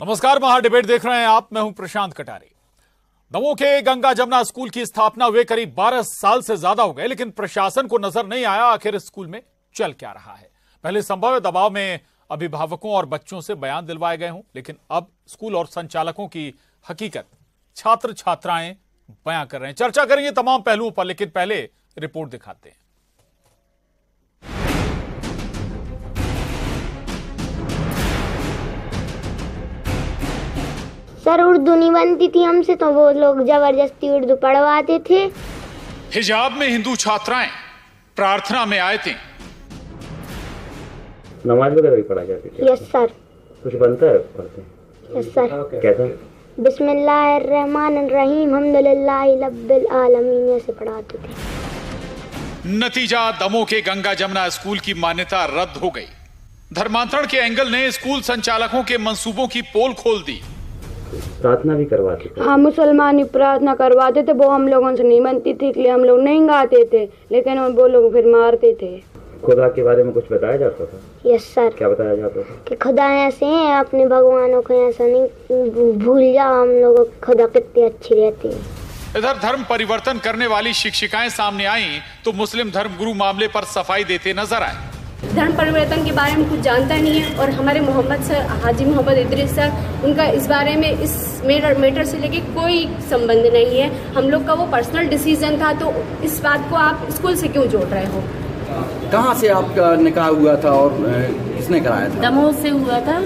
नमस्कार महा डिबेट देख रहे हैं आप। मैं हूँ प्रशांत कटारे। दमोह के गंगा जमुना स्कूल की स्थापना हुए करीब 12 साल से ज़्यादा हो गए, लेकिन प्रशासन को नज़र नहीं आया आखिर स्कूल में चल क्या रहा है। पहले संभव दबाव में अभिभावकों और बच्चों से बयान दिलवाए गए हों, लेकिन अब स्कूल और संचालकों की हकीकत छात्र छात्राएँ बयां कर रहे हैं। चर्चा करेंगे तमाम पहलुओं पर, लेकिन पहले रिपोर्ट दिखाते हैं। सर उर्दू नहीं बनती थी हमसे तो वो लोग ज़बरदस्ती उर्दू पढ़वाते थे। हिजाब में हिंदू छात्राएँ प्रार्थना में आए थे। नमाज़ वगैरह भी पढ़ा जाती थी? यस सर कुछ बनता है पढ़ते? हैं यस सर कैसा? बिस्मिल्लाहिर्रहमानिर्रहीम हम्दुलिल्लाहि रब्बिल आलमीन ऐसे पढ़ाते थे। नतीजा दमोह के गंगा जमुना स्कूल की मान्यता रद्द हो गई। धर्मांतरण के एंगल ने स्कूल संचालकों के मंसूबों की पोल खोल दी। प्रार्थना भी करवाते थे हाँ मुसलमान ही प्रार्थना करवाते थे वो हम लोगों से नहीं बनती थी इसलिए हम लोग नहीं गाते थे लेकिन वो लोग फिर मारते थे। खुदा के बारे में कुछ बताया जाता था? यस सर क्या बताया जाता था? कि खुदा ऐसे हैं अपने भगवानों को ऐसा नहीं भूल जाओ हम लोगों की खुदा कितनी अच्छी रहती है। इधर धर्म परिवर्तन करने वाली शिक्षिकाएँ सामने आईं तो मुस्लिम धर्म गुरु मामले पर सफ़ाई देते नज़र आए। धर्म परिवर्तन के बारे में कुछ जानता नहीं है और हमारे मोहम्मद सर हाजी मोहम्मद इदरीस सर उनका इस बारे में इस मेटर मेटर से लेके कोई संबंध नहीं है। हम लोग का वो पर्सनल डिसीज़न था तो इस बात को आप स्कूल से क्यों जोड़ रहे हो? कहाँ से आपका निकाह हुआ था और किसने कराया था? दमोह से हुआ था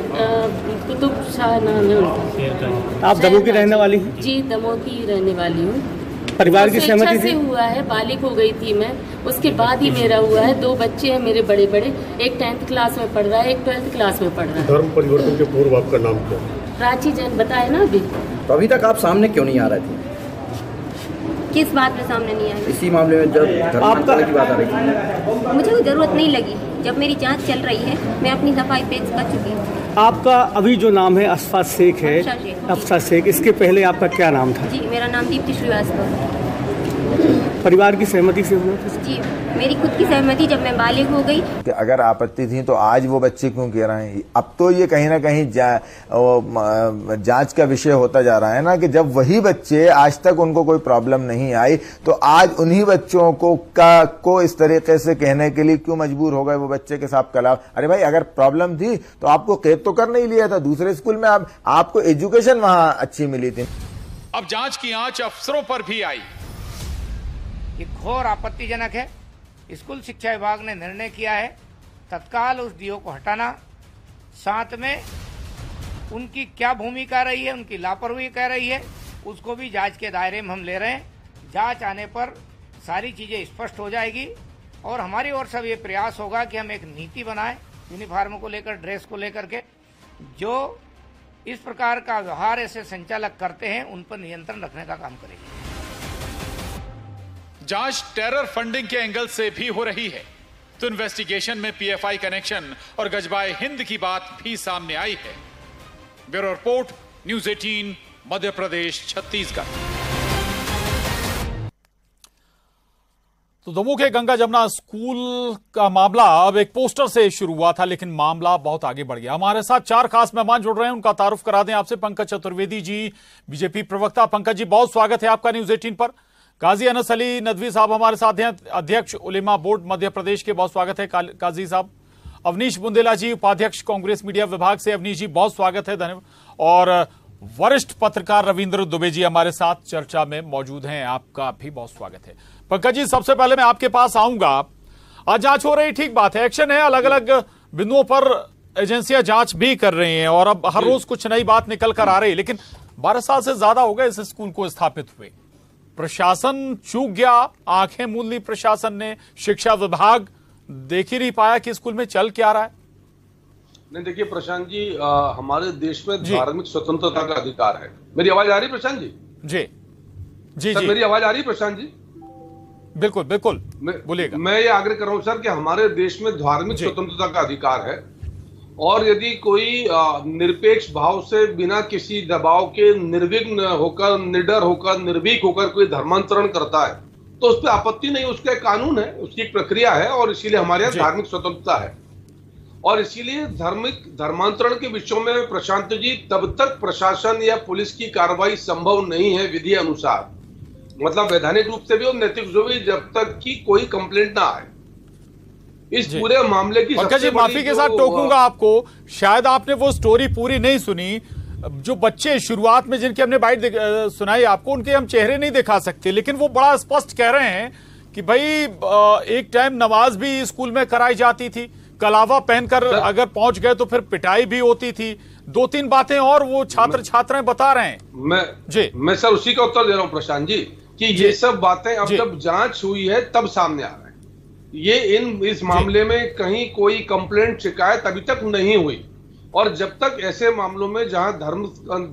कुतुब शाह नाम है उनका। आप दमोह की रहने वाली हैं? जी दमोह की रहने वाली हूँ। परिवार की सहमति से हुआ है बालिक हो गई थी मैं। उसके बाद ही मेरा हुआ है। दो बच्चे हैं मेरे बड़े बड़े एक टेंथ क्लास में पढ़ रहा है एक ट्वेल्थ क्लास में पढ़ रहा है। धर्म परिवर्तन के पूर्व आपका नाम क्या? प्राची जैन बताए ना अभी। तो अभी तक आप सामने क्यों नहीं आ रहे थे? किस बात में सामने नहीं आई इसी मामले में जब धर्मांतरण की बात आ रही थी। मुझे कोई ज़रूरत नहीं लगी। जब मेरी जाँच चल रही है मैं अपनी सफ़ाई पेश कर चुकी हूँ। आपका अभी जो नाम है अफसा शेख है। अफसा शेख। इसके पहले आपका क्या नाम था? जी मेरा नाम दीप्ति श्रीवास्तव। परिवार की सहमति से हुआ था? जी मेरी खुद की सहमति जब मैं बालिग हो गई। कि अगर आपत्ति थी तो आज वो बच्चे क्यों कह रहे हैं? अब तो ये कहीं ना कहीं जा, जाँच का विषय होता जा रहा है ना कि जब वही बच्चे आज तक उनको कोई प्रॉब्लम नहीं आई तो आज उन्हीं बच्चों को का को इस तरीके से कहने के लिए क्यों मजबूर हो गए वो बच्चे के साथ कला अरे भाई अगर प्रॉब्लम थी तो आपको कैद तो कर नहीं लिया था। दूसरे स्कूल में आप, आपको एजुकेशन वहाँ अच्छी मिली थी। अब जाँच की आँच अफसरों पर भी आई। ये घोर आपत्तिजनक है। स्कूल शिक्षा विभाग ने निर्णय किया है, तत्काल उस डीओ को हटाना। साथ में उनकी क्या भूमिका रही है, उनकी लापरवाही कह रही है, उसको भी जाँच के दायरे में हम ले रहे हैं। जाँच आने पर सारी चीज़ें स्पष्ट हो जाएगी और हमारी ओर से ये प्रयास होगा कि हम एक नीति बनाएँ, यूनिफॉर्म को लेकर, ड्रेस को लेकर के, जो इस प्रकार का व्यवहार ऐसे संचालक करते हैं, उन पर नियंत्रण रखने का काम करेंगे। जाँच टेरर फंडिंग के एंगल से भी हो रही है। तो इन्वेस्टिगेशन में पीएफआई कनेक्शन और गजबाए हिंद की बात भी सामने आई है। Bureau report, news 18 Madhya Pradesh, Chhattisgarh. तो दमोह के गंगा जमुना स्कूल का मामला अब एक पोस्टर से शुरू हुआ था, लेकिन मामला बहुत आगे बढ़ गया। हमारे साथ चार खास मेहमान जुड़ रहे हैं, उनका तारुफ करा दें आपसे पंकज चतुर्वेदी जी, बीजेपी प्रवक्ता पंकज जी, बहुत स्वागत है आपका न्यूज़ 18 पर। काजी अनस अली नदवी साहब हमारे साथ हैं। अध्यक्ष उलिमा बोर्ड मध्य प्रदेश के बहुत स्वागत है काजी साहब। अवनीश बुंदेला जी उपाध्यक्ष कांग्रेस मीडिया विभाग से। अवनीश जी बहुत स्वागत है धन्यवाद। और वरिष्ठ पत्रकार रविंद्र दुबे जी हमारे साथ चर्चा में मौजूद हैं। आपका भी बहुत स्वागत है। पंकज जी सबसे पहले मैं आपके पास आऊँगा। आज जाँच हो रही ठीक बात है। एक्शन है अलग अलग बिंदुओं पर एजेंसियाँ जाँच भी कर रही हैं और अब हर रोज कुछ नई बात निकल कर आ रही है लेकिन बारह साल से ज़्यादा हो गए इस स्कूल को स्थापित हुए। प्रशासन चूक गया आँखें मूल ली प्रशासन ने शिक्षा विभाग देख ही नहीं पाया कि स्कूल में चल क्या रहा है। नहीं देखिए प्रशांत जी आ, हमारे देश में धार्मिक स्वतंत्रता का अधिकार है। मेरी आवाज़ आ रही प्रशांत जी? जी। जी सर जी। मेरी आवाज़ आ रही प्रशांत जी? बिल्कुल बिल्कुल। बोलिएगा। मैं ये आग्रह कर रहा हूँ सर कि हमारे देश में धार्मिक स्वतंत्रता का अधिकार है। और यदि कोई निरपेक्ष भाव से बिना किसी दबाव के निर्विघ्न होकर निडर होकर निर्भीक होकर कोई धर्मांतरण करता है तो उस पर आपत्ति नहीं उसका एक कानून है उसकी एक प्रक्रिया है और इसीलिए हमारे यहाँ धार्मिक स्वतंत्रता है। और इसीलिए धार्मिक धर्मांतरण के विषयों में प्रशांत जी तब तक प्रशासन या पुलिस की कार्रवाई संभव नहीं है विधि अनुसार। मतलब वैधानिक रूप से भी और नैतिक रूप से भी जब तक की कोई कंप्लेंट ना आए। इस पूरे मामले की पंकज जी माफ़ी के साथ टोकूँगा आपको। शायद आपने वो स्टोरी पूरी नहीं सुनी। जो बच्चे शुरुआत में जिनकी हमने बाइट सुनाई आपको उनके हम चेहरे नहीं दिखा सकते लेकिन वो बड़ा स्पष्ट कह रहे हैं कि भाई एक टाइम नमाज़ भी स्कूल में कराई जाती थी। कलावा पहनकर अगर पहुँच गए तो फिर पिटाई भी होती थी। दो तीन बातें और वो छात्र छात्राएँ बता रहे हैं। मैं जी। मैं सर उसी का उत्तर दे रहा हूँ प्रशांत जी कि ये सब बातें अब जब जाँच हुई है तब सामने आ रहे हैं। ये इन इस मामले में कहीं कोई कंप्लेंट शिकायत अभी तक नहीं हुई। और जब तक ऐसे मामलों में जहाँ धर्म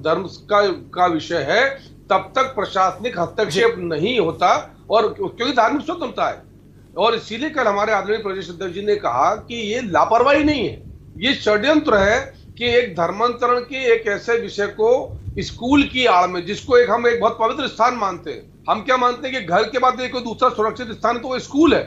धर्म का का विषय है तब तक प्रशासनिक हस्तक्षेप नहीं होता और क्योंकि धार्मिक स्वतंत्रता है। और इसीलिए कल हमारे आदरणीय प्रदेश अध्यक्ष जी ने कहा कि ये लापरवाही नहीं है। ये षड्यंत्र है कि एक धर्मांतरण के एक ऐसे विषय को स्कूल की आड़ में जिसको एक हम एक बहुत पवित्र स्थान मानते हैं। हम क्या मानते हैं कि घर के बाद एक दूसरा सुरक्षित स्थान तो वो स्कूल है?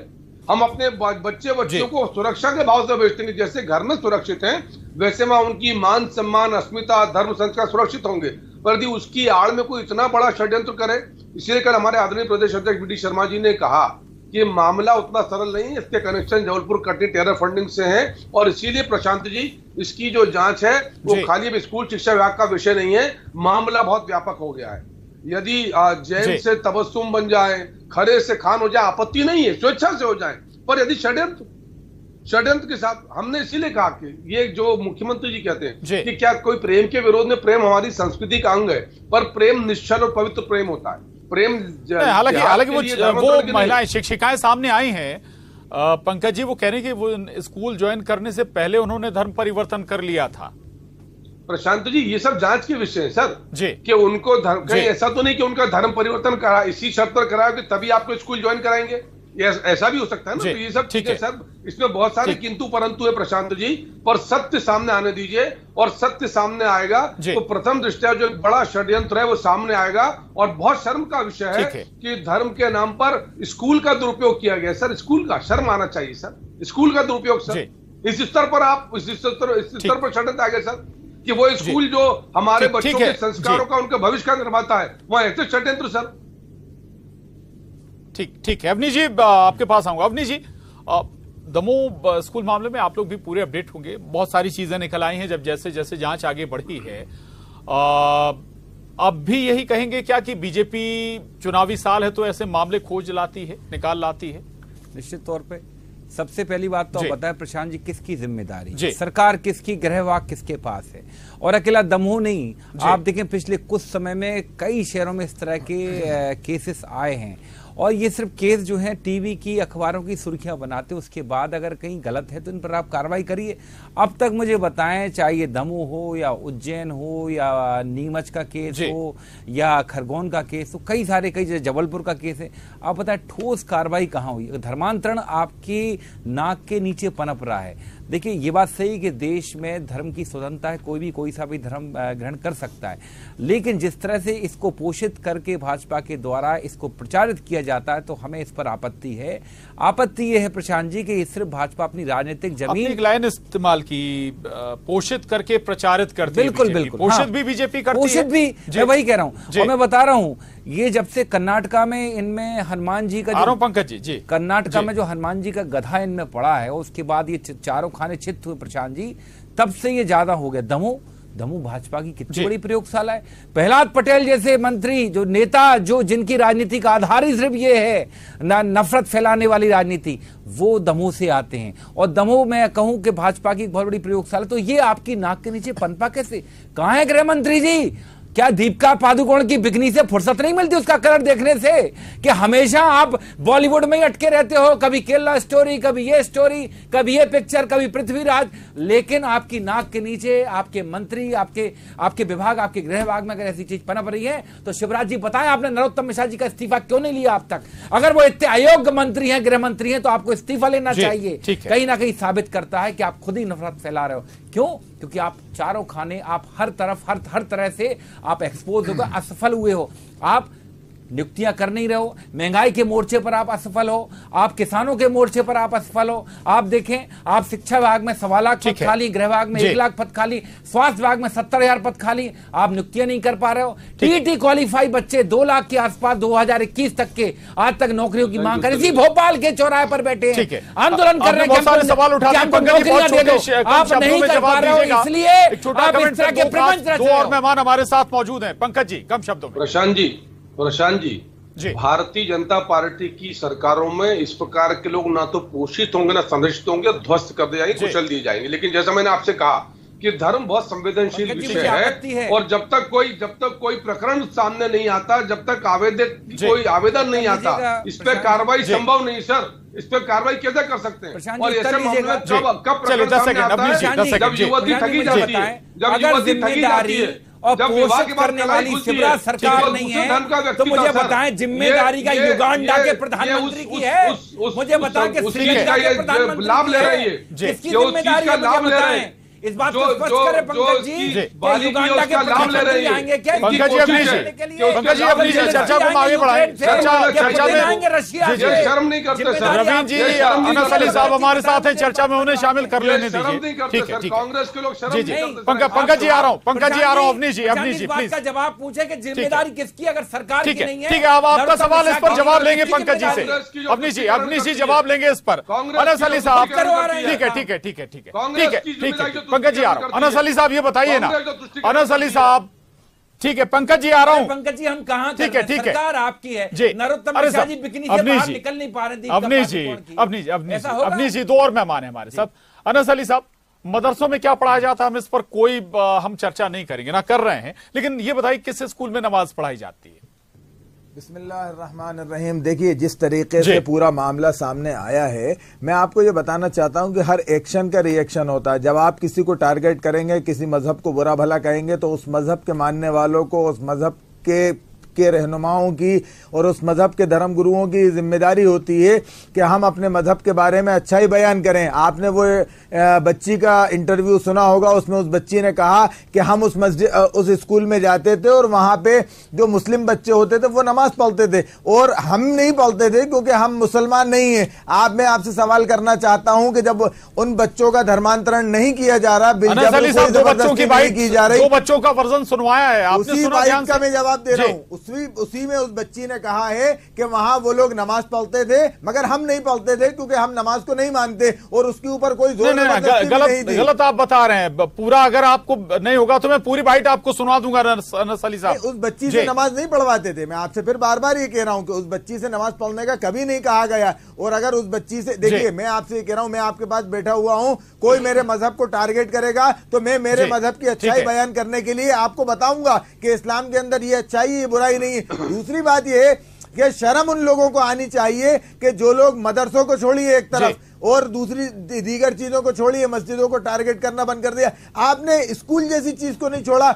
हम अपने बच्चे बच्चों को सुरक्षा के भाव से भेजते हैं। जैसे घर में सुरक्षित हैं वैसे वहाँ उनकी मान सम्मान अस्मिता धर्म संस्कार सुरक्षित होंगे। पर यदि उसकी आड़ में कोई इतना बड़ा षड्यंत्र करे इसलिए कल हमारे आदरणीय प्रदेश अध्यक्ष बी डी शर्मा जी ने कहा कि मामला उतना सरल नहीं है इसके connection Jabalpur Katni terror funding से है और इसीलिए प्रशांत जी इसकी जो जाँच है वो खाली स्कूल शिक्षा विभाग का विषय नहीं है मामला बहुत व्यापक हो गया है। यदि जैन से तबस्सुम बन जाए खरे से खान हो जाए आपत्ति नहीं है स्वेच्छा से हो जाए। पर यदि षड्यंत्र षड्यंत्र के साथ हमने इसीलिए कहा कि ये जो मुख्यमंत्री जी कहते हैं कि क्या कोई प्रेम के विरोध में प्रेम हमारी संस्कृति का अंग है पर प्रेम निश्चल और पवित्र प्रेम होता है। प्रेम हालाँकि हालाँकि वो वो महिलाएँ शिक्षिकाएँ सामने आई हैं। पंकज जी वो कह रहे हैं कि वो स्कूल ज्वाइन करने से पहले उन्होंने धर्म परिवर्तन कर लिया था। प्रशांत जी ये सब जाँच के विषय है सर। जी। कि उनको धर्म कहीं ऐसा तो नहीं कि उनका धर्म परिवर्तन करा इसी शर्त पर कराया कि तभी आपको स्कूल ज्वाइन कराएँगे? ऐसा भी हो सकता है ना? तो ये सब ठीक है। सर इसमें बहुत सारे किंतु परंतु है प्रशांत जी पर सत्य सामने आने दीजिए और सत्य सामने आएगा तो प्रथम दृष्टया जो बड़ा षड्यंत्र है वो सामने आएगा और बहुत शर्म का विषय है है। कि धर्म के नाम पर स्कूल का दुरुपयोग किया गया। सर स्कूल का शर्म आना चाहिए सर। स्कूल का दुरुपयोग सर। इस स्तर पर आप इस स्तर इस स्तर पर षड्यंत्र आ गए सर। कि वो स्कूल जो हमारे ठीक- बच्चों के संस्कारों का उनके भविष्य का निर्माता है? वहाँ ऐसे षड्यंत्र सर। ठीक ठीक है। अवनी जी आपके पास आऊँगा। अवनी जी दमोह स्कूल मामले में आप लोग भी पूरे अपडेट होंगे। बहुत सारी चीज़ें निकल आई हैं जब जैसे जैसे जाँच आगे बढ़ी है। अब भी यही कहेंगे क्या कि बीजेपी चुनावी साल है तो ऐसे मामले खोज लाती है निकाल लाती है? निश्चित तौर पे। सबसे पहली बात तो आप बताए प्रशांत जी किसकी ज़िम्मेदारी। सरकार किसकी ग्रहवाक किसके पास है? और अकेला दमोह नहीं आप देखें पिछले कुछ समय में कई शहरों में इस तरह के केसेस आए हैं। और ये सिर्फ़ केस जो है टीवी की अखबारों की सुर्खियाँ बनाते उसके बाद अगर कहीं गलत है तो इन पर आप कार्रवाई करिए। अब तक मुझे बताएँ चाहे ये दमोह हो या उज्जैन हो या नीमच का केस हो या खरगोन का केस हो कई सारे कई जैसे जबलपुर का केस है। आप बताएँ ठोस कार्रवाई कहाँ हुई? धर्मांतरण आपकी नाक के नीचे पनप रहा है। देखिए ये बात सही कि देश में धर्म की स्वतंत्रता है कोई भी कोई सा भी धर्म ग्रहण कर सकता है। लेकिन जिस तरह से इसको पोषित करके भाजपा के द्वारा इसको प्रचारित किया जाता है तो हमें इस पर आपत्ति है। आपत्ति ये है प्रशांत जी कि सिर्फ़ भाजपा अपनी राजनीतिक ज़मीन एक लाइन इस्तेमाल की पोषित करके प्रचारित करती है बिल्कुल बिल्कुल पोषित हाँ। भी बीजेपी करती पोषित भी मैं वही कह रहा हूँ। और मैं बता रहा हूँ ये जब से कर्नाटका में इनमें हनुमान जी का पंकज जी जी। कर्नाटका में जो हनुमान जी का गधा इनमें पड़ा है उसके बाद ये चारों खाने चित्त हुए प्रशांत जी तब से ये ज़्यादा हो गया। दमोह दमोह भाजपा की कितनी बड़ी प्रयोगशाला है। प्रहलाद पटेल जैसे मंत्री जो नेता जो जिनकी राजनीति का आधार ही सिर्फ़ ये है न, नफरत फैलाने वाली राजनीति वो दमोह से आते हैं। और दमोह मैं कहूँ कि भाजपा की बहुत बड़ी प्रयोगशाला तो ये आपकी नाक के नीचे पनपा कैसे? कहा है गृह मंत्री जी? क्या दीपिका पादुकोण की बिकनी से फुर्सत नहीं मिलती उसका कलर देखने से? कि हमेशा आप बॉलीवुड में ही अटके रहते हो कभी केरला स्टोरी कभी ये स्टोरी कभी ये पिक्चर कभी पृथ्वीराज। लेकिन आपकी नाक के नीचे आपके मंत्री आपके आपके विभाग आपके गृह विभाग में अगर ऐसी चीज़ पनप रही है तो शिवराज जी बताएँ आपने नरोत्तम मिश्रा जी का इस्तीफा क्यों नहीं लिया अब तक? अगर वो इतने अयोग्य मंत्री हैं गृह मंत्री हैं तो आपको इस्तीफा लेना चाहिए। कहीं ना कहीं साबित करता है कि आप खुद ही नफरत फैला रहे हो। क्यों? क्योंकि आप चारों खाने, आप हर तरफ़, हर हर तरह से आप एक्सपोज होकर असफल हुए हो। आप नियुक्तियाँ कर नहीं रहे हो महँगाई के मोर्चे पर आप असफल हो आप किसानों के मोर्चे पर आप असफल हो। आप देखें आप शिक्षा विभाग में सवा लाख पद खाली गृह विभाग में एक लाख पद खाली स्वास्थ्य विभाग में सत्तर हज़ार पद खाली आप नियुक्तियाँ नहीं कर पा रहे हो। टीटी क्वालिफाई बच्चे दो लाख के आसपास 2021 तक के आज तक नौकरियों की मांग कर इसी भोपाल के चौराहे पर बैठे हैं। आंदोलन कर रहे हैं सवाल दे दो। आप नहीं कर पा रहे हो इसलिए छोटा आप इस तरह के प्रपंच खास- रच दो रहे और। मेहमान हमारे साथ मौजूद हैं पंकज जी कम शब्दों में। प्रशांत जी प्रशांत जी भारतीय जनता पार्टी की सरकारों में इस प्रकार के लोग ना तो पोषित होंगे ना संरक्षित होंगे ध्वस्त कर दिए जाएँगे कुचल दिए जाएँगे। लेकिन जैसा मैंने आपसे कहा कि धर्म बहुत संवेदनशील विषय है है। और जब तक कोई जब तक कोई प्रकरण सामने नहीं आता जब तक आवेदक कोई आवेदन नहीं आता इस पर कार्रवाई संभव नहीं सर। इस पर कार्रवाई कैसे कर सकते हैं? और ऐसे मामले कब कब प्रकरण सामने आता है? जब युवती ठगी जाती है जब युवती ठगी जाती है और पोषित करने वाली शिवराज सरकार नहीं है। तो मुझे बताएँ ज़िम्मेदारी का युगांडा के प्रधानमंत्री की है? मुझे बताएँ कि श्रीलंका के प्रधानमंत्री लाभ ले। रही है? किसकी ज़िम्मेदारी का लाभ ले रहे हैं? इस बात को स्पष्ट करें पंकज जी युगांडा के लाभ ले रही है। आएँगे क्या पंकज जी उसका पंकज जी ले चर्चा को आगे बढ़ाएँ। चर्चा चर्चा में रशिया शर्म नहीं करते सर। रवीन जी अनस अली साहब हमारे साथ हैं चर्चा में उन्हें शामिल कर लेने दीजिए। ठीक है ठीक है। कांग्रेस के लोग शर्म जी नहीं करते पंकज पंकज जी आ रहा हूँ। पंकज जी आ रहा हूँ। अवनीश जी अवनीश जी प्लीज़। का जवाब पूछे कि ज़िम्मेदारी किसकी अगर सरकार ठीक की है। नहीं है ठीक है अब आपका सवाल इस पर जवाब लेंगे पंकज जी से। की जो अवनीश जी जवाब लेंगे इस पर। अनस अली साहब है। ठीक है ठीक है ठीक है ठीक है ठीक है ठीक है पंकज जी आ रहा हूँ। अनस अली साहब ये बताइए ना। अनस अली साहब ठीक है पंकज जी आ रहा हूँ। पंकज जी हम कहा ठीक है, ठीक है। सरकार आपकी है। जी। नरोत्तम अरे मिश्रा जी बिकनी से बाहर जी, निकल नहीं पा रहे थे अवनीश जी अवनीश जी अवनीश जी? अवनीश जी दो और मेहमान है हमारे साथ अनस अली साहब मदरसों में क्या पढ़ाया जाता है? हम इस पर कोई हम चर्चा नहीं करेंगे ना कर रहे हैं। लेकिन ये बताइए किस स्कूल में नमाज़ पढ़ाई जाती है? रहीम देखिए जिस तरीके से पूरा मामला सामने आया है मैं आपको ये बताना चाहता हूँ कि हर एक्शन का रिएक्शन होता है। जब आप किसी को टारगेट करेंगे किसी मज़हब को बुरा भला कहेंगे तो उस मज़हब के मानने वालों को उस मज़हब के के रहनुमाओं की और उस मज़हब के धर्म गुरुओं की ज़िम्मेदारी होती है कि हम अपने मज़हब के बारे में अच्छा ही बयान करें। आपने वो बच्ची का इंटरव्यू सुना होगा उसमें उस बच्ची ने कहा कि हम उस मस्जिद उस स्कूल में जाते थे और वहाँ पे जो मुस्लिम बच्चे होते थे वो नमाज़ पढ़ते थे। और हम नहीं पढ़ते थे क्योंकि हम मुसलमान नहीं है। आप मैं आपसे सवाल करना चाहता हूँ कि जब उन बच्चों का धर्मांतरण नहीं किया जा रहा बिल- जब अली कोई साहब दो बच्चों की की जा रही बच्चों का वर्जन सुनवाया है। आपने उसी सुना का मैं जवाब दे रहा। हूँ। उसी उसी में उस बच्ची ने कहा है कि वहाँ वो लोग नमाज़ पढ़ते थे मगर हम नहीं पढ़ते थे क्योंकि हम नमाज़ को नहीं मानते और उसके ऊपर कोई ज़ोर नहीं नहीं नहीं, गलत नहीं गलत आप बता रहे हैं। पूरा अगर आपको नहीं होगा तो मैं पूरी बाइट आपको सुना दूँगा अनस साहब। उस बच्ची से नमाज़ नहीं पढ़वाते थे। मैं आपसे फिर बार बार ये कह रहा हूँ कि उस बच्ची से नमाज़ पढ़ने का कभी नहीं कहा गया। और अगर उस बच्ची से देखिए मैं आपसे ये कह रहा हूँ मैं आपके पास बैठा हुआ हूँ कोई मेरे मज़हब को टारगेट करेगा तो मैं मेरे मज़हब की अच्छाई बयान करने के लिए आपको बताऊँगा कि इस्लाम के अंदर ये अच्छाई ये बुराई नहीं है। दूसरी बात यह है कि शर्म उन लोगों को आनी चाहिए कि जो लोग मदरसों को छोड़िए एक तरफ़ और दूसरी दीगर चीज़ों को छोड़िए मस्जिदों को टारगेट करना बंद कर दिया। आपने स्कूल जैसी चीज़ को नहीं छोड़ा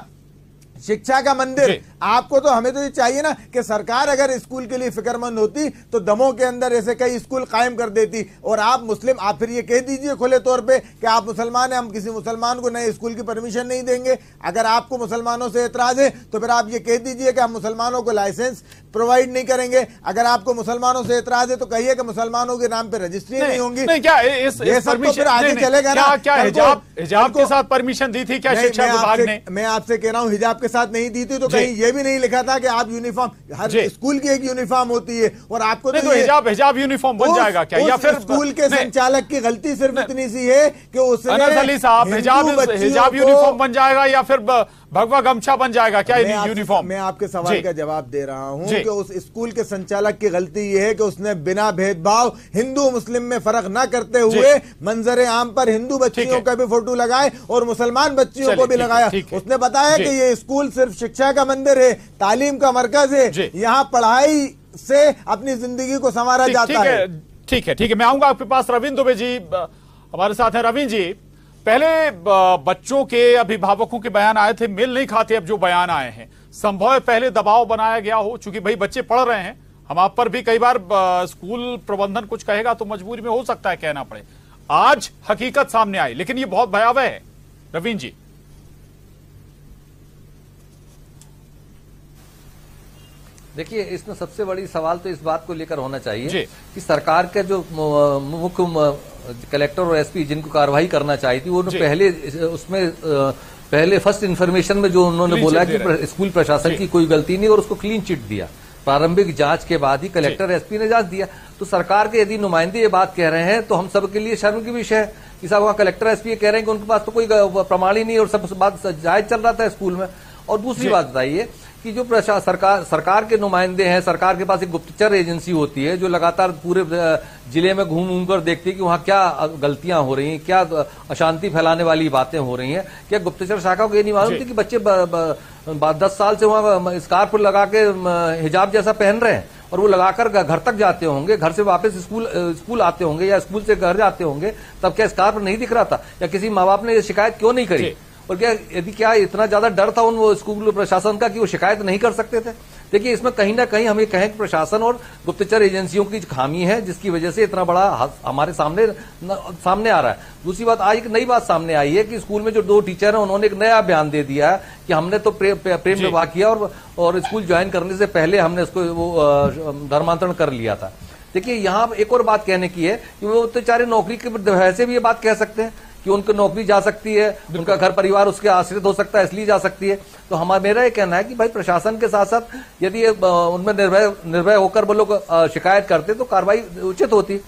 शिक्षा का मंदिर। आपको तो हमें तो ये चाहिए ना कि सरकार अगर स्कूल के लिए फिक्रमंद होती तो दमों के अंदर ऐसे कई स्कूल कायम कर देती। और आप मुस्लिम आप फिर ये कह दीजिए खुले तौर पे कि आप मुसलमान हैं हम किसी मुसलमान को नए स्कूल की परमिशन नहीं देंगे। अगर आपको मुसलमानों से एतराज़ है तो फिर आप ये कह दीजिए कि हम मुसलमानों को लाइसेंस प्रोवाइड नहीं करेंगे। अगर आपको मुसलमानों से एतराज़ है तो कहिए कि मुसलमानों के नाम पे रजिस्ट्री नहीं, होंगी। नहीं क्या इस ये इस सब तो फिर आगे नहीं, नहीं, चलेगा ना। क्या हिजाब हिजाब के साथ परमिशन दी थी क्या शिक्षा विभाग ने? मैं आपसे कह रहा हूँ हिजाब के साथ नहीं दी थी तो कहीं ये भी नहीं लिखा था कि आप यूनिफॉर्म हर स्कूल की एक यूनिफॉर्म होती है और आपको तो तो हिजाब हिजाब यूनिफॉर्म बन जाएगा क्या? या फिर स्कूल के संचालक की गलती सिर्फ़ इतनी सी है कि उसने साहब हिजाब हिजाब यूनिफॉर्म बन जाएगा या फिर भगवा गमछा बन जाएगा क्या यूनिफॉर्म मैं आपके सवाल का जवाब दे रहा हूँ कि उस स्कूल के संचालक की गलती यह है कि उसने बिना भेदभाव हिंदू मुस्लिम में फ़र्क न करते हुए मंजर आम पर हिंदू बच्चियों का भी फ़ोटो लगाए और मुसलमान बच्चियों को भी लगाया। उसने बताया कि ये स्कूल सिर्फ़ शिक्षा का मंदिर है तालीम का मरकज है। यहाँ पढ़ाई से अपनी ज़िंदगी को संवारा जाता है। है ठीक है ठीक है। मैं आऊँगा आपके पास रविंद्र दुबे जी हमारे साथ हैं। रविंद्र जी पहले बच्चों के अभिभावकों के बयान आए थे मिल नहीं खाते अब जो बयान आए हैं। संभव है पहले दबाव बनाया गया हो चूँकि भाई बच्चे पढ़ रहे हैं। हम आप पर भी कई बार स्कूल प्रबंधन कुछ कहेगा तो मजबूरी में हो सकता है कहना पड़े। आज हकीकत सामने आई लेकिन ये बहुत भयावह है। रविंद्र जी। देखिए इसमें सबसे बड़ी सवाल तो इस बात को लेकर होना चाहिए कि सरकार के जो मुख्य कलेक्टर और एसपी जिनको कार्रवाई करना चाहिए थी उन्होंने जी। पहले उसमें पहले फ़र्स्ट इन्फॉर्मेशन में जो उन्होंने बोला कि स्कूल प्रशासन की कोई गलती नहीं और उसको क्लीन चिट दिया। प्रारंभिक जाँच के बाद ही कलेक्टर एसपी ने जाँच दिया। तो सरकार के यदि नुमाइंदे ये बात कह रहे हैं तो हम सबके लिए शर्म की विषय है कि साहब वहाँ कलेक्टर एसपी कह रहे हैं कि उनके पास तो कोई प्रमाण ही नहीं और सब बात जायज़ चल रहा था स्कूल में। और दूसरी बात बताइए कि जो सरकार सरकार के नुमाइंदे हैं सरकार के पास एक गुप्तचर एजेंसी होती है जो लगातार पूरे ज़िले में घूम घूम कर देखती है कि वहाँ क्या गलतियाँ हो रही हैं क्या अशांति फैलाने वाली बातें हो रही हैं। क्या गुप्तचर शाखा को ये नहीं मालूम थी कि बच्चे दस साल से वहाँ स्कार्फ लगा के हिजाब जैसा पहन रहे हैं और वो लगाकर घर तक जाते होंगे घर से वापस स्कूल स्कूल आते होंगे या स्कूल से घर जाते होंगे तब क्या स्कार्फ नहीं दिख रहा था? या किसी माँ बाप ने ये शिकायत क्यों नहीं करी? और क्या यदि क्या इतना ज़्यादा डर था उन वो स्कूल प्रशासन का कि वो शिकायत नहीं कर सकते थे? देखिए इसमें कहीं ना कहीं हम ये कहें कि प्रशासन और गुप्तचर एजेंसियों की खामी है जिसकी वजह से इतना बड़ा हमारे सामने न, सामने आ रहा है। दूसरी बात आज एक नई बात सामने आई है कि स्कूल में जो दो टीचर हैं उन्होंने एक नया बयान दे दिया है कि हमने तो प्रे, प्रे, प्रेम विवाह किया और और स्कूल ज्वाइन करने से पहले हमने उसको वो धर्मांतरण कर लिया था। देखिए यहाँ एक और बात कहने की है कि वो तो चारे नौकरी के वैसे भी ये बात कह सकते हैं। कि उनकी नौकरी जा सकती है उनका घर परिवार उसके आश्रित हो सकता है इसलिए जा सकती है। तो हमारा मेरा ये कहना है कि भाई प्रशासन के साथ साथ यदि उनमें निर्भय निर्भय होकर वो लोग शिकायत करते तो कार्रवाई उचित होती।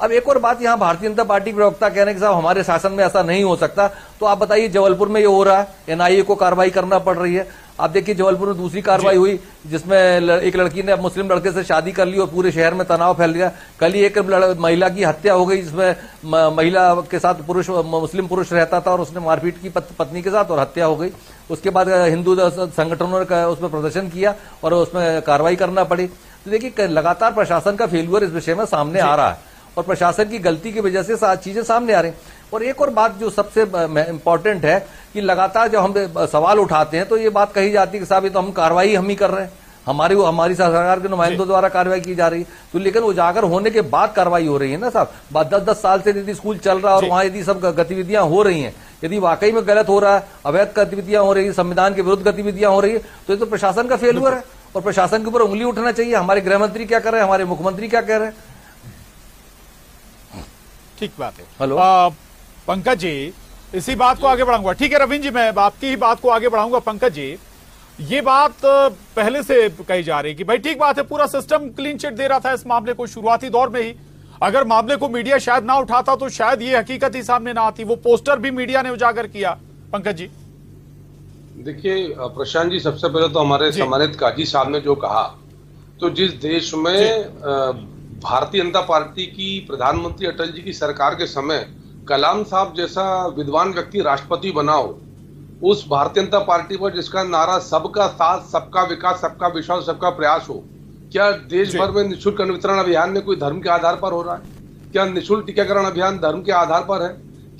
अब एक और बात यहाँ भारतीय जनता पार्टी के प्रवक्ता कह रहे हैं कि साहब हमारे शासन में ऐसा नहीं हो सकता। तो आप बताइए जबलपुर में ये हो रहा है एनआईए को कार्रवाई करना पड़ रही है। आप देखिए जबलपुर में दूसरी कार्रवाई हुई जिसमें एक लड़की ने मुस्लिम लड़के से शादी कर ली और पूरे शहर में तनाव फैल गया। कल ही एक महिला की हत्या हो गई जिसमें महिला के साथ पुरुष मुस्लिम पुरुष रहता था और उसने मारपीट की पत- पत्नी के साथ और हत्या हो गई। उसके बाद हिंदू संगठनों ने उसमें प्रदर्शन किया और उसमें कार्रवाई करना पड़ी। तो देखिए लगातार प्रशासन का फेल्यूर इस विषय में सामने आ रहा है और प्रशासन की गलती की वजह से चीज़ें सामने आ रही हैं। और एक और बात जो सबसे इम्पोर्टेंट है कि लगातार जब हम सवाल उठाते हैं तो ये बात कही जाती है कि साहब ये तो हम कार्रवाई हम ही कर रहे हैं। हमारी वो हमारी सरकार के नुमाइंदों द्वारा कार्रवाई की जा रही है। तो लेकिन उजागर होने के बाद कार्रवाई हो रही है ना साहब? बाद दस दस साल से यदि स्कूल चल रहा है और वहाँ यदि सब गतिविधियाँ हो रही हैं यदि वाकई में गलत हो रहा है अवैध गतिविधियाँ हो रही है संविधान के विरुद्ध गतिविधियाँ हो रही है तो ये तो प्रशासन का फेलुअर है। और प्रशासन के ऊपर उंगली उठना चाहिए हमारे गृहमंत्री क्या कर रहे हैं हमारे मुख्यमंत्री क्या कह रहे हैं? ठीक बात है। हेलो। पंकज जी इसी बात को आगे बढ़ाऊँगा। ठीक है रविंद्र जी मैं आपकी ही बात को आगे बढ़ाऊँगा पंकज जी। ये बात पहले से कही जा रही है कि भाई ठीक बात है पूरा सिस्टम क्लीन चिट दे रहा था इस मामले को शुरुआती दौर में ही। अगर मामले को मीडिया शायद ना उठाता तो शायद ये हकीकत ही सामने ना आती। वो पोस्टर भी मीडिया ने उजागर किया। पंकज जी। देखिए प्रशांत जी सबसे पहले तो हमारे सम्मानित काजी साहब ने जो कहा तो जिस देश में भारतीय जनता पार्टी की प्रधानमंत्री अटल जी की सरकार के समय कलाम साहब जैसा विद्वान व्यक्ति राष्ट्रपति बनाओ उस भारतीय जनता पार्टी पर जिसका नारा सबका साथ सबका विकास सबका विश्वास सबका प्रयास हो क्या देश भर में निःशुल्क अन्न वितरण अभियान में कोई धर्म के आधार पर हो रहा है? क्या निःशुल्क टीकाकरण अभियान धर्म के आधार पर है?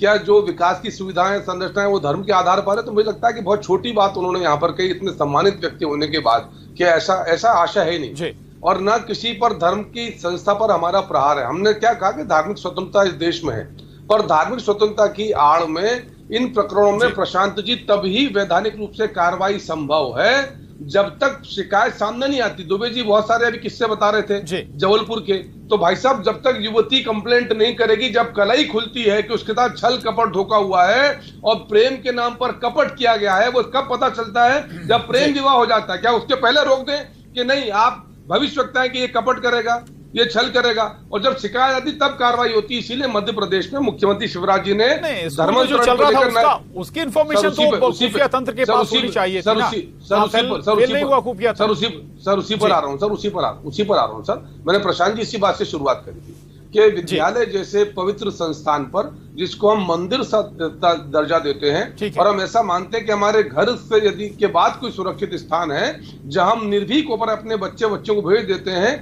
क्या जो विकास की सुविधाएँ संरचनाएँ वो धर्म के आधार पर है? तो मुझे लगता है कि बहुत छोटी बात उन्होंने यहाँ पर कही इतने सम्मानित व्यक्ति होने के बाद कि ऐसा ऐसा आशा है नहीं। और न किसी पर धर्म की संस्था पर हमारा प्रहार है। हमने क्या कहा कि धार्मिक स्वतंत्रता इस देश में है। पर धार्मिक स्वतंत्रता की आड़ में इन प्रकरणों में प्रशांत जी तभी वैधानिक रूप से कार्रवाई संभव है जब तक शिकायत सामने नहीं आती। दुबे जी बहुत सारे अभी किस्से बता रहे थे जबलपुर के। तो भाई साहब जब तक युवती कंप्लेंट नहीं करेगी जब कलाई खुलती है कि उसके साथ छल कपट धोखा हुआ है और प्रेम के नाम पर कपट किया गया है वो कब पता चलता है? जब प्रेम विवाह हो जाता है क्या उसके पहले रोक दें कि नहीं आप भविष्य रखता है कि ये कपट करेगा? ये छल करेगा। और जब शिकायत आती तब कार्रवाई होती। है इसीलिए मध्य प्रदेश में मुख्यमंत्री शिवराज जी ने धर्म जो चल रहा था उसका उसकी इन्फॉर्मेशन तो खुफिया तंत्र के पास होनी चाहिए सर उसी सर हाँ, उसी पर- सर उसी नहीं पर- हुआ खुफिया सर उसी सर उसी पर आ रहा हूँ सर उसी पर आ उसी पर आ रहा हूँ सर। मैंने प्रशांत जी इसी बात से शुरुआत करी थी। कि विद्यालय जैसे पवित्र संस्थान पर जिसको हम मंदिर सा दर्जा देते हैं और हम ऐसा मानते हैं कि हमारे घर से यदि के बाद कोई सुरक्षित स्थान है जहाँ हम निर्भीक होकर अपने बच्चे बच्चों को भेज देते हैं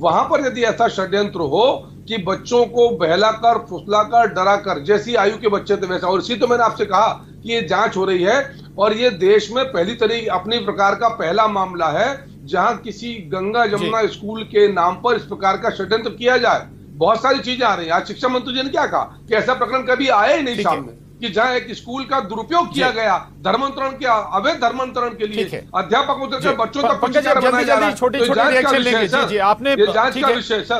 वहाँ पर यदि ऐसा षड्यंत्र हो कि बच्चों को बहलाकर फुसलाकर डराकर जैसी आयु के बच्चे थे वैसा और इसी तो मैंने आपसे कहा कि ये जाँच हो रही है और ये देश में पहली तरी अपनी प्रकार का पहला मामला है जहाँ किसी गंगा जमुना स्कूल के नाम पर इस प्रकार का षड्यंत्र किया जाए। बहुत सारी चीज़ें आ रही हैं। आज शिक्षा मंत्री जी ने क्या कहा? कि ऐसा प्रकरण कभी आया ही नहीं सामने कि जहाँ एक स्कूल का दुरुपयोग किया गया धर्मांतरण के अवैध धर्मांतरण के लिए अध्यापकों से बच्चों तक छोटे तो छोटे आपने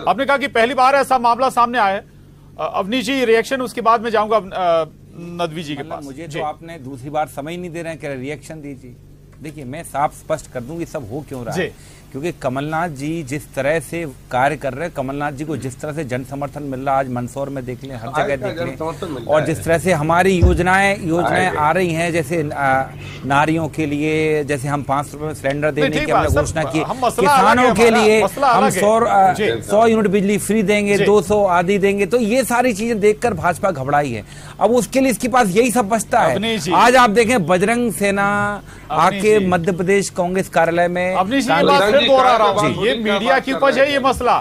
आपने कहा कि पहली बार ऐसा मामला सामने आया है। अ, अवनीश जी रिएक्शन उसके बाद में जाऊँगा नदवी जी के पास। मुझे तो आपने दूसरी बार समझ नहीं दे रहे हैं कि रिएक्शन दीजिए। देखिए मैं साफ़ स्पष्ट कर दूँ ये सब हो क्यों रहा है? क्योंकि कमलनाथ जी जिस तरह से कार्य कर रहे हैं कमलनाथ जी को जिस तरह से जन समर्थन मिल रहा है आज मंदसौर में देख लें हर जगह देख लें। और जिस तरह से हमारी योजनाएँ योजनाएँ आ रही हैं जैसे नारियों के लिए जैसे हम पाँच रुपए में सिलेंडर देने की हमने घोषणा की। किसानों के लिए हम सौ सौ यूनिट बिजली फ्री देंगे दो सौ आदि देंगे तो ये सारी चीज़ें देखकर भाजपा घबराई है। अब उसके लिए इसके पास यही सब बचता है। आज आप देखें बजरंग सेना आके मध्य प्रदेश कांग्रेस कार्यालय में फिर दोहरा रहा हूँ ये मीडिया की उपज है ये मसला।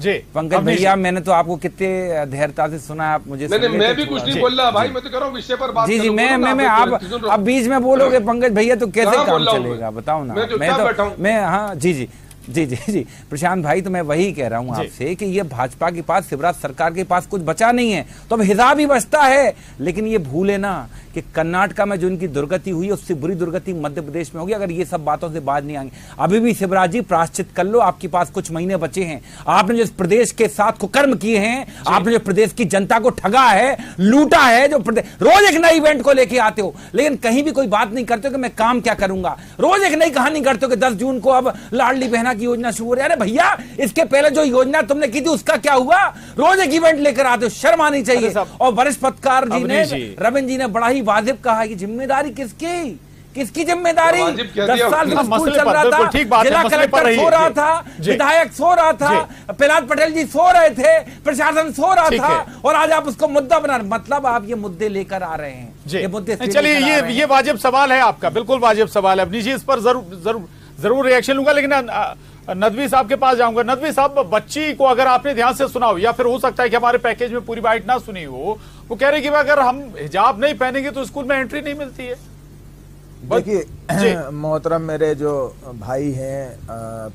जी पंकज भैया मैंने तो आपको कितने धैर्यता से सुना है, आप मुझे नहीं नहीं मैं भी कुछ नहीं बोल रहा भाई मैं तो कह रहा हूँ विषय पर बात जी जी मैं मैं मैं आप। अब बीच में बोलोगे पंकज भैया तो कैसे काम हूँ चलेगा? बताओ ना। मैं तो मैं हाँ जी जी। जी जी जी। प्रशांत भाई तो मैं वही कह रहा हूँ आपसे कि ये भाजपा के पास शिवराज सरकार के पास कुछ बचा नहीं है। तो अब हिजाब ही बचता है। लेकिन ये भूले ना कि कर्नाटका में जो इनकी दुर्गति हुई उससे बुरी दुर्गति मध्य प्रदेश में होगी। अगर ये सब बातों से बाज नहीं आएँगे। अभी भी शिवराज जी प्राश्चित कर लो आपके पास कुछ महीने बचे हैं। आपने जो इस प्रदेश के साथ कुकर्म किए हैं आपने जो प्रदेश की जनता को ठगा है लूटा है जो रोज एक नई इवेंट को लेके आते हो। लेकिन कहीं भी कोई बात नहीं करते हो कि मैं काम क्या करूँगा। रोज एक नई कहानी करते हो कि 10 जून को अब लाडली बहना की योजना शुरू हो रही है। अरे भैया इसके पहले जो योजना तुमने की थी उसका क्या हुआ? रोज एक इवेंट लेकर आते हो शर्म आनी चाहिए। और वरिष्ठ पत्रकार जी ने अवनीश जी। रविंद्र जी ने बड़ा ही वाजिब कहा है कि ज़िम्मेदारी किसकी? किसकी ज़िम्मेदारी? दस साल से हाँ, स्कूल चल रहा था जिला कलेक्टर सो रहा था विधायक सो रहा था प्रहलाद पटेल जी सो रहे थे प्रशासन सो रहा था और आज आप उसको मुद्दा बना रहे मतलब आप ये मुद्दे लेकर आ रहे हैं। ये मुद्दे चलिए ये ये वाजिब सवाल है आपका बिल्कुल वाजिब सवाल है। अवनीश जी इस पर ज़रूर ज़रूर ज़रूर रिएक्शन लूँगा, लेकिन नदवी साहब के पास जाऊँगा। नदवी साहब, बच्ची को अगर आपने ध्यान से सुना हो या फिर हो सकता है कि हमारे पैकेज में पूरी बाइट ना सुनी हो, वो कह रहे कि अगर हम हिजाब नहीं पहनेंगे तो स्कूल में एंट्री नहीं मिलती है। देखिए मोहतरम मेरे जो भाई हैं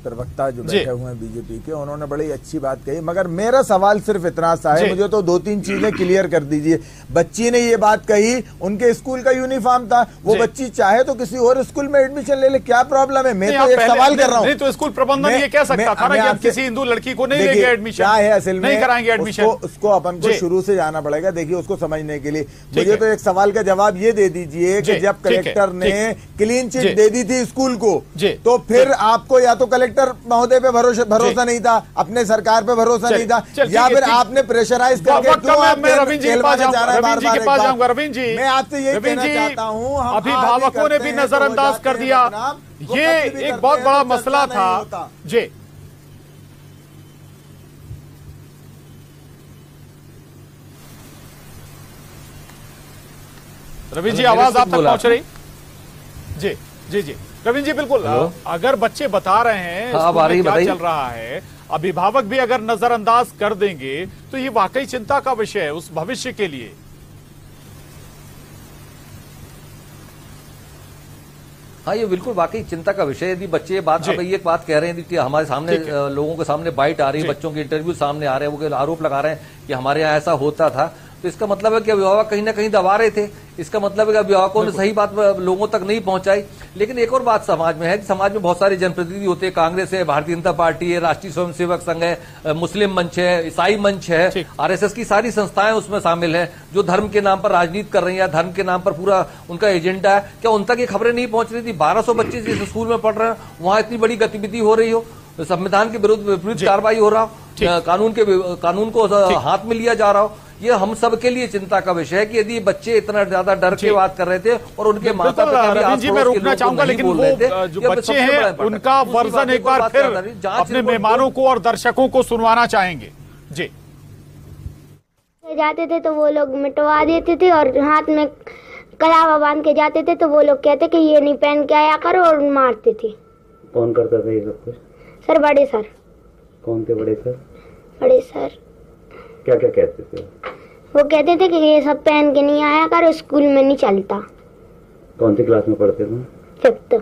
प्रवक्ता जो बैठे हुए हैं बीजेपी के उन्होंने बड़ी अच्छी बात कही मगर मेरा सवाल सिर्फ़ इतना सा है मुझे तो दो तीन चीज़ें क्लियर कर दीजिए। बच्ची ने ये बात कही उनके स्कूल का यूनिफॉर्म था वो बच्ची चाहे तो किसी और स्कूल में एडमिशन ले ले क्या प्रॉब्लम है? मैं तो एक सवाल कर रहा हूँ। तो स्कूल प्रबंधन ये कह सकता था ना मैं कि हम आपसे- किसी हिंदू लड़की को नहीं लेंगे एडमिशन क्या है असल में? कराएँगे एडमिशन उसको, उसको अपन को शुरू से जाना पड़ेगा देखिए उसको समझने के लिए। मुझे तो एक सवाल का जवाब ये दे दीजिए कि जब कलेक्टर ने क्लीन जी। चिट दे दी थी स्कूल को। जी। तो फिर आपको या तो कलेक्टर महोदय पे भरोसा भरोसा नहीं था अपने सरकार पे भरोसा नहीं था या फिर आपने प्रेशराइज करके क्यों आप मैं जी के पास जा रहे हैं जी के पास जाऊँगा रविंद्र जी। मैं आपसे यही कहना चाहता हूँ अभिभावकों ने भी नजरअंदाज कर दिया। ये एक बहुत बड़ा मसला था। जी। रविंद्र जी आवाज़ आप तक पहुँच रही? जी जी जी। रविंद्र जी बिल्कुल अगर बच्चे बता रहे हैं हाँ, आ रही क्या चल रहा है अभिभावक भी अगर नजरअंदाज कर देंगे तो ये वाकई चिंता का विषय है उस भविष्य के लिए। हाँ ये बिल्कुल वाकई चिंता का विषय यदि बच्चे ये बात। अब ये बात कह रहे हैं कि हमारे सामने लोगों के सामने बाइट आ रही है बच्चों के इंटरव्यू सामने आ रहे हैं वो आरोप लगा रहे हैं कि हमारे यहाँ ऐसा होता था। तो इसका मतलब है कि अभिभावक कहीं ना कहीं दबा रहे थे। इसका मतलब है कि अभिभावकों ने सही बात लोगों तक नहीं पहुंचाई। लेकिन एक और बात समाज में है कि समाज में बहुत सारे जनप्रतिनिधि होते हैं। कांग्रेस है भारतीय जनता पार्टी है राष्ट्रीय स्वयंसेवक संघ है मुस्लिम मंच है ईसाई मंच है आरएसएस की सारी संस्थाएँ उसमें शामिल है जो धर्म के नाम पर राजनीति कर रही है धर्म के नाम पर पूरा उनका एजेंडा है। क्या उन तक ये खबरें नहीं पहुँच रही थी? बारह बच्चे जिस स्कूल में पढ़ रहे हैं वहाँ इतनी बड़ी गतिविधि हो रही हो? संविधान के विरुद्ध विपरीत कार्रवाई हो रहा हो? कानून के कानून को हाथ में लिया जा रहा हो? ये हम सब के लिए चिंता का विषय है कि यदि बच्चे इतना ज़्यादा डर के बात कर रहे थे और उनके माता पिता जी मैं रोकना चाहूँगा लेकिन बोल वो रहे थे, जो बच्चे हैं। उनका वर्जन एक बार फिर अपने मेहमानों को और दर्शकों को सुनवाना चाहेंगे। जी। जाते थे तो वो लोग मिटवा देते थे और हाथ में कलावा बाँध के जाते थे तो वो लोग कहते कि ये नहीं पहन के आया करो और मारते थे। कौन करता था ये सब कुछ? सर बड़े सर। कौन थे बड़े सर? बड़े सर। क्या क्या कहते थे? वो कहते थे कि ये सब पहन के नहीं आया करो स्कूल में नहीं चलता। कौन सी क्लास में पढ़ते थे? फिफ्थ।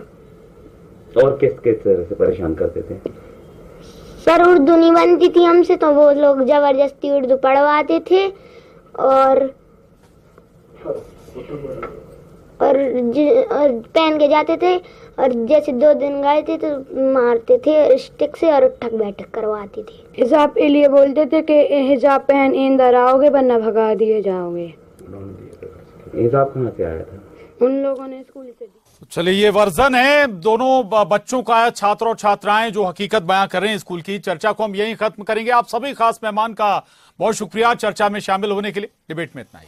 और किस किस तरह से परेशान करते थे? सर उर्दू नहीं बनती थी हमसे तो वो लोग ज़बरदस्ती उर्दू पढ़वाते थे और और, और पहन के जाते थे और जैसे दो दिन गए थे तो मारते थे स्टिक से और उठक बैठक करवाती थी। हिजाब के लिए बोलते थे कि हिजाब पहन इंदर आओगे वरना भगा दिए जाओगे। हिसाब कहाँ से आया था? उन लोगों ने स्कूल से दी। चलिए ये वर्जन है। दोनों बच्चों का छात्र और छात्राएँ जो हकीकत बयां कर रहे हैं स्कूल की चर्चा को हम यहीं खत्म करेंगे। आप सभी खास मेहमान का बहुत शुक्रिया। चर्चा में शामिल होने के लिए डिबेट में इतना ही।